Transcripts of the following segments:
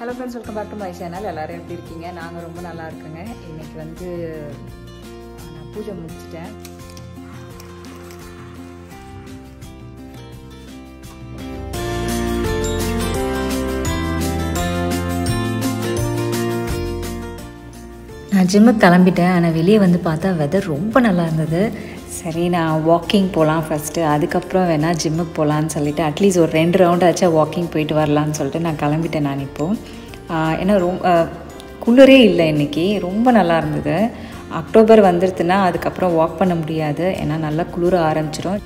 Hello friends welcome back to my channel எல்லோரும் எப்படி இருக்கீங்க? நாங்கள் ரொம்ப நல்லா இருக்கோங்க. இன்றைக்கி வந்து நான் பூஜை முடிச்சிட்டேன். நான் ஜிம்முக்கு கிளம்பிட்டேன். ஆனால் வெளியே வந்து பார்த்தா வெதர் ரொம்ப நல்லா இருந்தது. சரி நான் வாக்கிங் போகலாம் ஃபஸ்ட்டு அதுக்கப்புறம் வேணால் ஜிம்முக்கு போகலான்னு சொல்லிட்டு அட்லீஸ்ட் ஒரு ரெண்டு ரவுண்ட் ஆச்சு வாக்கிங் போயிட்டு வரலான்னு சொல்லிட்டு நான் கிளம்பிட்டேன் நான் இப்போது ஏன்னா ரொம்ப குளிரே இல்லை இன்றைக்கி ரொம்ப நல்லா இருந்தது. அக்டோபர் வந்துடுதுன்னா அதுக்கப்புறம் வாக் பண்ண முடியாது. ஏன்னா நல்லா குளிர ஆரம்பிச்சிடும்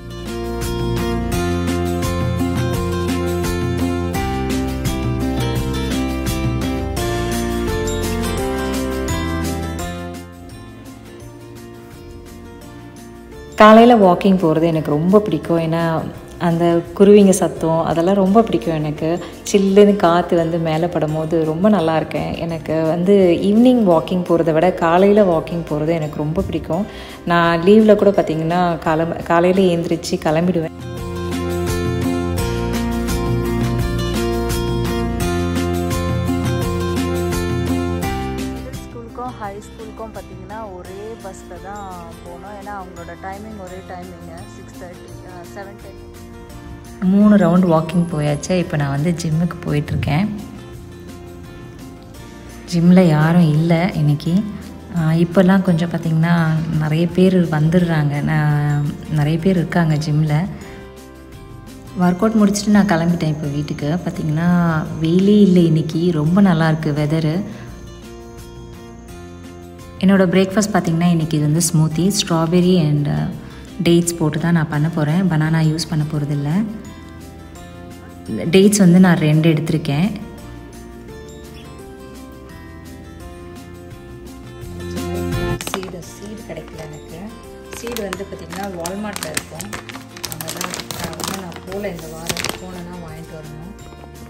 காலையில் வாக்கிங் போகிறது எனக்கு ரொம்ப பிடிக்கும். ஏன்னா அந்த குருவிங்க சத்தம் அதெல்லாம் ரொம்ப பிடிக்கும் எனக்கு. சில்லுன்னு காற்று வந்து மேலே படும்போது ரொம்ப நல்லா இருக்கேன். எனக்கு வந்து ஈவினிங் வாக்கிங் போகிறத விட காலையில் வாக்கிங் போகிறது எனக்கு ரொம்ப பிடிக்கும். நான் லீவில் கூட பார்த்திங்கன்னா கிளம்ப காலையில் ஏந்திரிச்சு கிளம்பிடுவேன். ஹை ஸ்கூலுக்கும் பார்த்திங்கன்னா ஒரே பஸ்ஸில் தான் போனோம். ஏன்னா அவங்களோட டைமிங் ஒரே timing six thirty seven thirty மூணு ரவுண்ட் வாக்கிங் போயாச்சு. இப்போ நான் வந்து ஜிம்முக்கு போயிட்டுருக்கேன். ஜிம்மில் யாரும் இல்லை இன்றைக்கி இப்போல்லாம் கொஞ்சம் பார்த்திங்கன்னா நிறைய பேர் வந்துடுறாங்க. நான் நிறைய பேர் இருக்காங்க ஜிம்மில் ஒர்க் அவுட் முடிச்சுட்டு நான் கிளம்பிட்டேன் இப்போ வீட்டுக்கு. பார்த்திங்கன்னா வெயிலே இல்லை இன்றைக்கி ரொம்ப நல்லாயிருக்கு வெதரு என்னோடய பிரேக்ஃபாஸ்ட் பார்த்திங்கன்னா இன்றைக்கி இது வந்து ஸ்மூத்தி ஸ்ட்ராபெரி அண்ட் டேட்ஸ் போட்டு தான் நான் பண்ண போகிறேன் பனானா யூஸ் பண்ண போகிறதில்ல டேட்ஸ் வந்து நான் ரெண்டு எடுத்திருக்கேன். சீடு சீடு கிடைக்கல எனக்கு. சீடு வந்து பார்த்திங்கன்னா வால்மார்ட்டில் இருக்கும். அங்கே தான் வந்து நான் போகல. இந்த வாரம் போனேன்னா வாங்கிட்டு வரணும்.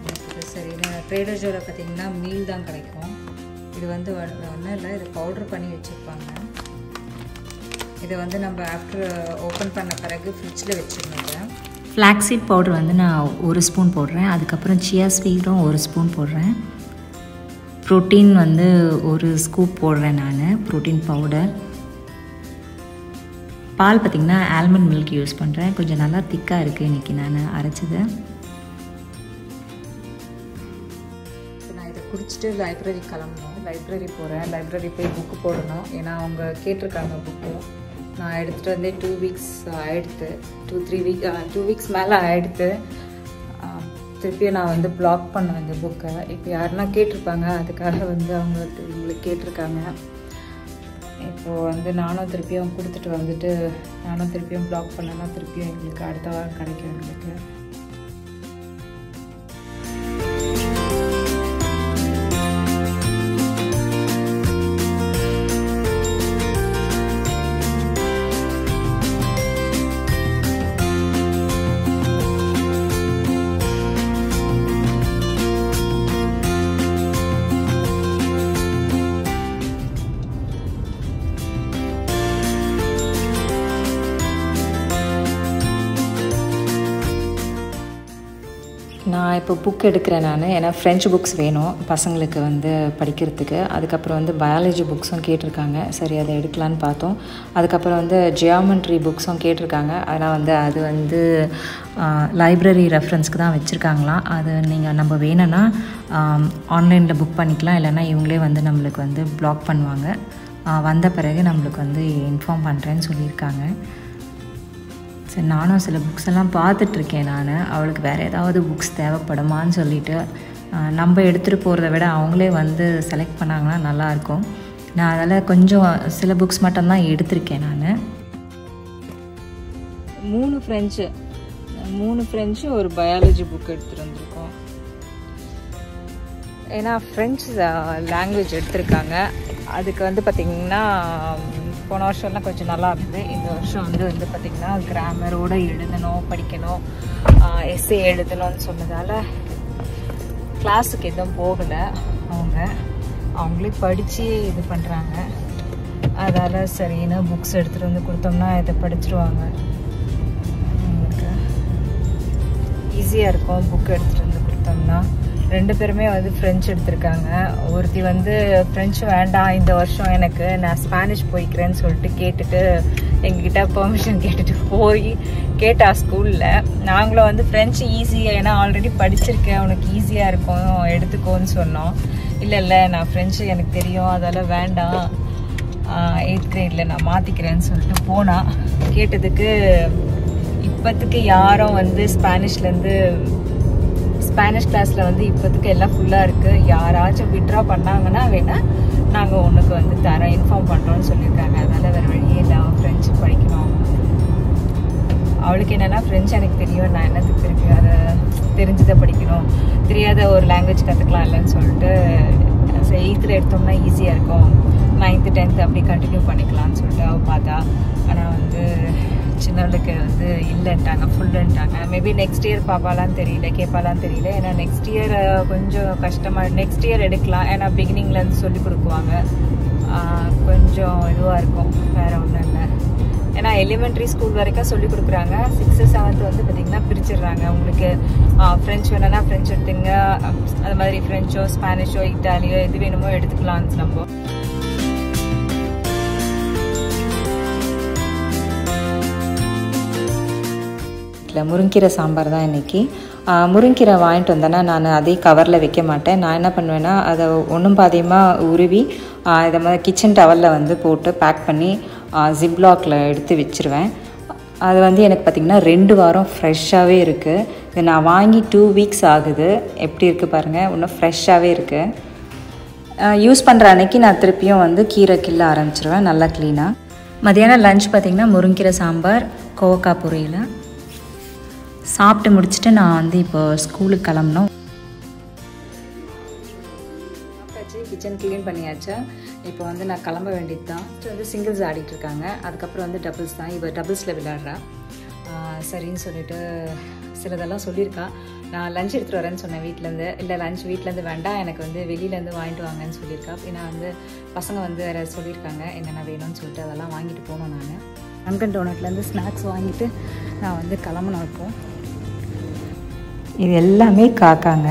எனக்கு சரி. ட்ரேடர் ஜோவில் பார்த்திங்கன்னா மீல் தான் கிடைக்கும். இது வந்து ஒன்றும் இல்லை இது பவுட்ரு பண்ணி வச்சுருப்பாங்க. இதை வந்து நம்ம ஆஃப்டர் ஓப்பன் பண்ண பிறகு ஃப்ரிட்ஜில் வச்சுருந்தோம் ஃப்ளாக்ஸீட் பவுடர் வந்து நான் ஒரு ஸ்பூன் போடுறேன். அதுக்கப்புறம் சியா ஸ்வீட்டும் ஒரு ஸ்பூன் போடுறேன். ப்ரோட்டீன் வந்து ஒரு ஸ்கூப் போடுறேன் நான் ப்ரோட்டீன் பவுடர் பால் பார்த்திங்கன்னா ஆல்மண்ட் மில்க் யூஸ் பண்ணுறேன் கொஞ்சம் நல்லா திக்காக இருக்குது இன்றைக்கி நான் அரைச்சது. இதை குடிச்சிட்டு லைப்ரரி கிளம்பணும். லைப்ரரி போகிறேன் லைப்ரரி போய் புக்கு போடணும். ஏன்னா அவங்க கேட்டிருக்காங்க புக்கு நான் எடுத்துகிட்டு வந்தே டூ வீக்ஸ் ஆகிடுது two three week two weeks மேலே ஆகிடுது திருப்பியும் நான் வந்து பிளாக் பண்ணேன் இந்த புக்கை இப்போ யாருன்னா கேட்டிருப்பாங்க. அதுக்காக வந்து அவங்க இவங்களுக்கு கேட்டிருக்காங்க. இப்போது வந்து நானும் திருப்பியும் கொடுத்துட்டு வந்துட்டு நானும் திருப்பியும் பிளாக் பண்ணேன்னா திருப்பியும் எங்களுக்கு அடுத்த வாரம் கிடைக்கும் எங்களுக்கு. நான் இப்போ புக் எடுக்கிறேன் நான். ஏன்னா ஃப்ரெஞ்சு புக்ஸ் வேணும் பசங்களுக்கு வந்து படிக்கிறதுக்கு. அதுக்கப்புறம் வந்து பயாலஜி புக்ஸும் கேட்டிருக்காங்க. சரி அதை எடுக்கலான்னு பார்த்தோம். அதுக்கப்புறம் வந்து ஜியாமெண்ட்ரி புக்ஸும் கேட்டிருக்காங்க. ஆனால் வந்து அது வந்து லைப்ரரி ரெஃபரன்ஸ்க்கு தான் வச்சுருக்காங்களாம். அது நீங்கள் நம்ம வேணும்னா ஆன்லைனில் புக் பண்ணிக்கலாம். இல்லைனா இவங்களே வந்து நம்மளுக்கு வந்து பிளாக் பண்ணுவாங்க. வந்த பிறகு நம்மளுக்கு வந்து இன்ஃபார்ம் பண்ணுறேன்னு சொல்லியிருக்காங்க. சரி நானும் சில புக்ஸ் எல்லாம் பார்த்துட்ருக்கேன் நான். அவளுக்கு வேறு ஏதாவது புக்ஸ் தேவைப்படுமான்னு சொல்லிட்டு நம்ம எடுத்துகிட்டு போகிறத விட அவங்களே வந்து செலக்ட் பண்ணாங்கன்னா நல்லாயிருக்கும். நான் அதில் கொஞ்சம் சில புக்ஸ் மட்டும்தான் எடுத்திருக்கேன் நான். மூணு ஃப்ரெஞ்சு மூணு ஃப்ரெஞ்சு ஒரு பயாலஜி புக் எடுத்துகிட்டு வந்திருக்கோம். ஏன்னா ஃப்ரெஞ்சு லாங்குவேஜ் uh, எடுத்திருக்காங்க. அதுக்கு வந்து பார்த்திங்கன்னா போன வருஷம்லாம் கொஞ்சம் நல்லா இருந்தது. இந்த வருஷம் வந்து வந்து பார்த்திங்கன்னா கிராமரோடு எழுதணும் படிக்கணும் எஸ்ஏ எழுதணும்னு சொன்னதால் கிளாஸுக்கு எதுவும் போகலை. அவங்க அவங்களே படித்து இது பண்ணுறாங்க அதால் சரின்னு புக்ஸ் எடுத்துகிட்டு வந்து கொடுத்தோம்னா இதை படிச்சிருவாங்க. அவங்களுக்கு ஈஸியாக இருக்கும். புக் எடுத்துகிட்டு வந்து கொடுத்தோம்னா. ரெண்டு பேருமே வந்து ஃப்ரெஞ்சு எடுத்திருக்காங்க. ஒருத்தி வந்து ஃப்ரெஞ்சு வேண்டாம் இந்த வருஷம் எனக்கு நான் ஸ்பானிஷ் போய்க்கிறேன்னு சொல்லிட்டு கேட்டுட்டு எங்ககிட்ட பெர்மிஷன் கேட்டுட்டு போய் கேட்டா ஸ்கூலில் நாங்களும் வந்து ஃப்ரெஞ்சு ஈஸியாக ஏன்னா ஆல்ரெடி படிச்சிருக்கேன் உனக்கு ஈஸியாக இருக்கும் எடுத்துக்கோன்னு சொன்னோம். இல்லை இல்லை நான் ஃப்ரெஞ்சு எனக்கு தெரியும் அதால் வேண்டாம். எயித் கிரேடில் நான் மாற்றிக்கிறேன்னு சொல்லிட்டு போனால் கேட்டதுக்கு இப்போத்துக்கு யாரும் வந்து ஸ்பானிஷ்லேருந்து ஸ்பானிஷ் கிளாஸில் வந்து இப்போதைக்கு எல்லாம் ஃபுல்லாக இருக்குது யாராச்சும் விட்ரா பண்ணாங்கன்னா வேணால் நாங்கள் உனக்கு வந்து தரோம் இன்ஃபார்ம் பண்ணுறோன்னு சொல்லியிருக்காங்க. அதனால் வேறு வழியே இல்லை. அவன் ஃப்ரெஞ்சு படிக்கணும். அவளுக்கு என்னென்னா ஃப்ரெஞ்சு எனக்கு தெரியும். நான் என்னத்துக்கு திருப்பி அதை தெரிஞ்சதை படிக்கணும். தெரியாத ஒரு லாங்குவேஜ் கற்றுக்கலாம் இல்லைன்னு சொல்லிட்டு எயித்தில் எடுத்தோம்னா ஈஸியாக இருக்கும். நைன்த்து டென்த்து அப்படி கண்டினியூ பண்ணிக்கலாம்னு சொல்லிட்டு அவள் பார்த்தா. ஆனால் வந்து சின்னவளுக்கு வந்து இல்லைன்ட்டாங்க ஃபுல்லுன்ட்டாங்க மேபி நெக்ஸ்ட் இயர் பாப்பாலாம் தெரியல கேட்பாலாம் தெரியல. ஏன்னா நெக்ஸ்ட் இயர் கொஞ்சம் கஷ்டமாக நெக்ஸ்ட் இயர் எடுக்கலாம். ஏன்னா பிகினிங்லேருந்து சொல்லி கொடுக்குவாங்க. கொஞ்சம் இதுவாக இருக்கும் வேறு ஒன்றும் இல்லை. ஏன்னா எலிமெண்ட்ரி ஸ்கூல் வரைக்கும் சொல்லி கொடுக்குறாங்க. சிக்ஸ்த்து செவன்த் வந்து பார்த்திங்கன்னா பிரிச்சிடுறாங்க உங்களுக்கு. ஃப்ரெஞ்ச் வேணும்னா ஃப்ரெஞ்ச் எடுத்துங்க. அது மாதிரி ஃப்ரெஞ்சோ ஸ்பானிஷோ இட்டாலியோ எது வேணுமோ எடுத்துக்கலாம்னு நம்ம வீட்டில் முருங்கீரை சாம்பார் தான் இன்றைக்கி முருங்கீரை வாங்கிட்டு வந்தேன்னா நான் அதே கவரில் வைக்க மாட்டேன். நான் என்ன பண்ணுவேன்னா அதை ஒன்றும் பாதியமாக உருவி இதை மாதிரி கிச்சன் டவலில் வந்து போட்டு பேக் பண்ணி ஜிப்லாக்கில் எடுத்து வச்சுருவேன். அது வந்து எனக்கு பார்த்திங்கன்னா ரெண்டு வாரம் ஃப்ரெஷ்ஷாகவே இருக்குது இது நான் வாங்கி டூ வீக்ஸ் ஆகுது. எப்படி இருக்குது பாருங்கள் இன்னும் ஃப்ரெஷ்ஷாகவே இருக்குது யூஸ் பண்ணுற அன்னைக்கு நான் திருப்பியும் வந்து கீரை கிள்ள ஆரம்பிச்சிருவேன் நல்லா க்ளீனாக மதியானம் லஞ்ச் பார்த்திங்கன்னா முருங்கீரை சாம்பார் கோவக்காய் பொரியல். சாப்பிட்டு முடிச்சுட்டு நான் வந்து இப்போ ஸ்கூலுக்கு கிளம்பணும். சாப்பிட்டாச்சு கிச்சன் க்ளீன் பண்ணியாச்சா. இப்போ வந்து நான் கிளம்ப வேண்டியது தான் வந்து சிங்கிள்ஸ் ஆடிட்டு இருக்காங்க. அதுக்கப்புறம் வந்து டபுள்ஸ் தான். இப்போ டபுள்ஸில் விளையாடுறா. சரின்னு சொல்லிட்டு சிலதெல்லாம் சொல்லியிருக்கா. நான் லஞ்ச் எடுத்துகிட்டு வரேன்னு சொன்னேன் வீட்டிலேருந்து இல்லை லஞ்ச் வீட்டிலேருந்து வேண்டாம். எனக்கு வந்து வெளியிலேருந்து வாங்கிட்டு வாங்கன்னு சொல்லியிருக்கா. ஏன்னா வந்து பசங்க வந்து வேறு சொல்லியிருக்காங்க. என்னென்ன வேணும்னு சொல்லிட்டு அதெல்லாம் வாங்கிட்டு போகணும் நான். அன்கன் டோனட்லேருந்து ஸ்நாக்ஸ் வாங்கிட்டு நான் வந்து கிளம்பணும் இப்போ. இது எல்லாமே காக்காங்க.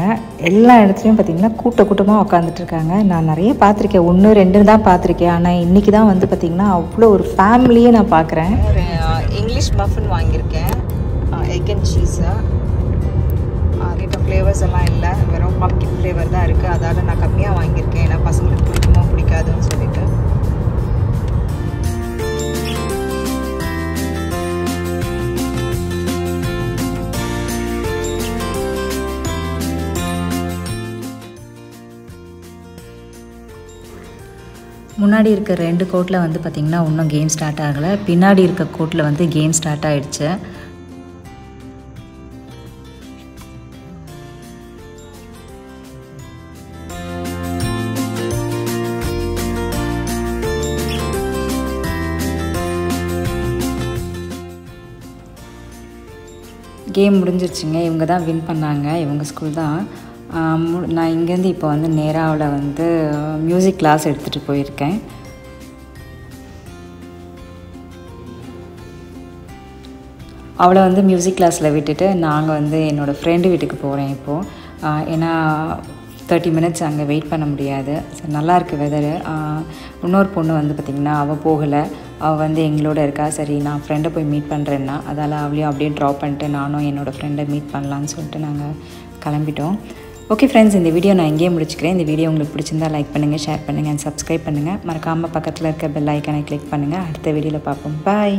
எல்லா இடத்துலையும் பார்த்திங்கன்னா கூட்ட கூட்டமாக உட்காந்துட்ருக்காங்க நான் நிறைய பார்த்துருக்கேன் ஒன்று ரெண்டு தான் பார்த்துருக்கேன் ஆனால் இன்றைக்கி தான் வந்து பார்த்திங்கன்னா அவ்வளோ ஒரு ஃபேமிலியே நான் பார்க்குறேன் ஒரு இங்கிலீஷ் மஃபின் வாங்கியிருக்கேன். எக் அண்ட் சீஸு கிட்ட ஃப்ளேவர்ஸ் எல்லாம் இல்லை. வெறும் பம்கின் ஃப்ளேவர் தான் இருக்குது அதால் நான் கம்மியாக வாங்கியிருக்கேன். ஏன்னா பசங்களுக்கு பிடிக்குமோ பிடிக்காதுன்னு சொல்லிட்டு. முன்னாடி இருக்க ரெண்டு கோட்டில் வந்து பார்த்திங்கன்னா இன்னும் கேம் ஸ்டார்ட் ஆகலை. பின்னாடி இருக்க கோட்டில் வந்து கேம் ஸ்டார்ட் ஆகிடுச்சு கேம் முடிஞ்சிருச்சுங்க. இவங்க தான் வின் பண்ணாங்க. இவங்க ஸ்கூல் தான். நான் இங்கேருந்து இப்போ வந்து நேராக அவளை வந்து மியூசிக் கிளாஸ் எடுத்துகிட்டு போயிருக்கேன். அவளை வந்து மியூசிக் கிளாஸில் விட்டுட்டு நாங்கள் வந்து என்னோடய ஃப்ரெண்டு வீட்டுக்கு போகிறேன் இப்போது ஏன்னா தேர்ட்டி மினிட்ஸ் அங்கே வெயிட் பண்ண முடியாது. சரி நல்லா இருக்குது வெதரு இன்னொரு பொண்ணு வந்து பார்த்திங்கன்னா அவள் போகலை. அவள் வந்து எங்களோட இருக்கா. சரி நான் ஃப்ரெண்டை போய் மீட் பண்ணுறேன்னா அதால் அவளையும் அப்படியே ட்ராப் பண்ணிட்டு நானும் என்னோடய ஃப்ரெண்டை மீட் பண்ணலான்னு சொல்லிட்டு நாங்கள் கிளம்பிட்டோம். ஓகே ஃப்ரெண்ட்ஸ் இந்த வீடியோ நான் இங்கேயே முடிச்சுக்கிறேன். இந்த வீடியோ உங்களுக்கு பிடிச்சிருந்தா லைக் பண்ணுங்கள் ஷேர் பண்ணுங்கள் அண்ட் சப்ஸ்கிரைப் பண்ணுங்கள் மறக்காமல் பக்கத்தில் இருக்க பெல் ஐக்கனை கிளிக் பண்ணுங்கள் அடுத்த வீடியோவில் பார்ப்போம். பாய்